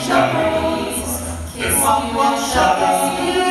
shall praise. Kiss me one shall praise.